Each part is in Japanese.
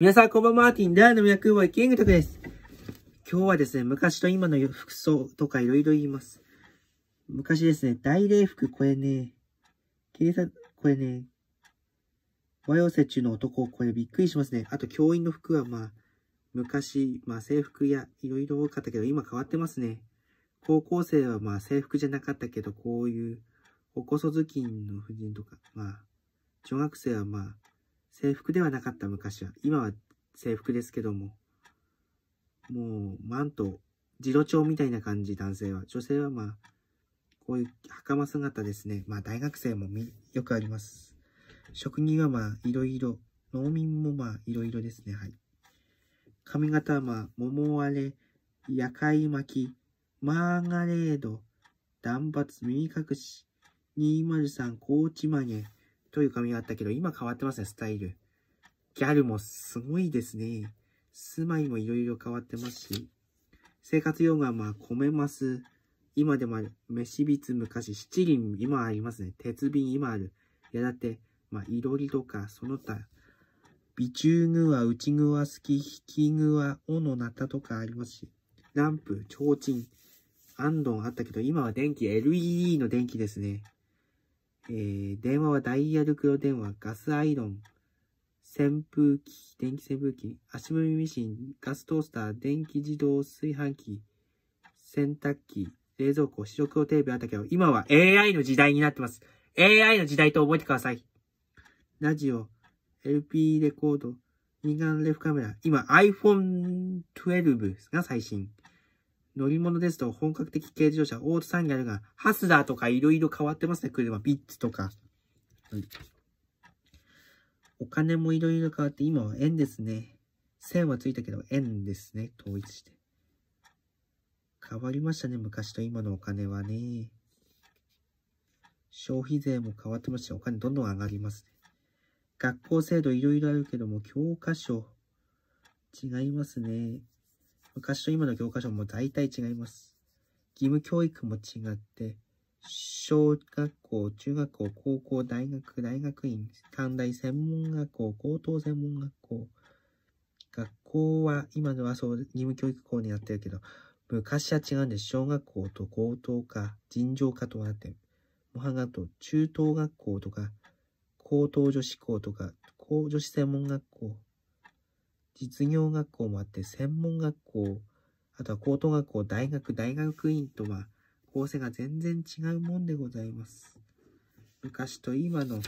皆さん、こんばんは、マーティン、ダーの役はキングトクです。今日はですね、昔と今の服装とかいろいろ言います。昔ですね、大礼服、これね、警察、これね、和洋折衷の男、これびっくりしますね。あと、教員の服はまあ、昔、まあ制服やいろいろ多かったけど、今変わってますね。高校生はまあ制服じゃなかったけど、こういう、おこそ頭巾の婦人とか、まあ、小学生はまあ、制服ではなかった昔は。今は制服ですけども。もう、マント、自路長みたいな感じ、男性は。女性はまあ、こういう袴姿ですね。まあ、大学生もよくあります。職人はまあ、いろいろ。農民もまあ、いろいろですね。はい。髪型はまあ、桃割れ、夜会巻き、マーガレード、断髪、耳隠し、203、コーチマネ、という髪があったけど、今変わってますね、スタイル。ギャルもすごいですね。住まいもいろいろ変わってますし、生活用具はまあ、米ます。今でもある。飯びつ昔、七輪今ありますね。鉄瓶今ある。いやだって、まあ、いろりとか、その他、微中具は内具は好き、引き具は斧なったとかありますし、ランプ、提灯、アンドンあったけど、今は電気、LED の電気ですね。えー、電話はダイヤル黒電話、ガスアイロン、扇風機、電気扇風機、足踏みミシン、ガストースター、電気自動炊飯器、洗濯機、冷蔵庫、白黒テレビあったけど、今は AI の時代になってます。AI の時代と覚えてください。ラジオ、LP レコード、二眼レフカメラ、今 iPhone 12が最新。乗り物ですと本格的軽自動車、オートサンギャルが、ハスラーとかいろいろ変わってますね、車。ビッツとか。お金もいろいろ変わって、今は円ですね。線はついたけど、円ですね。統一して。変わりましたね、昔と今のお金はね。消費税も変わってますし、お金どんどん上がりますね。学校制度いろいろあるけども、教科書、違いますね。昔と今の教科書も大体違います。義務教育も違って、小学校、中学校、高校、大学、大学院、短大専門学校、高等専門学校。学校は今ではそう義務教育校になってるけど、昔は違うんです。小学校と高等科、尋常科となって、模範学校、中等学校とか、高等女子校とか、高女子専門学校、実業学校もあって、専門学校、あとは高等学校、大学、大学院とは、構成が全然違うもんでございます。昔と今の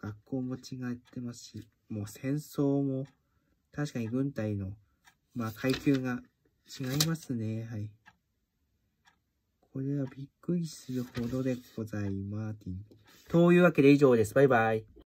学校も違ってますし、もう戦争も、確かに軍隊の、まあ階級が違いますね。はい。これはびっくりするほどでございます。というわけで以上です。バイバイ。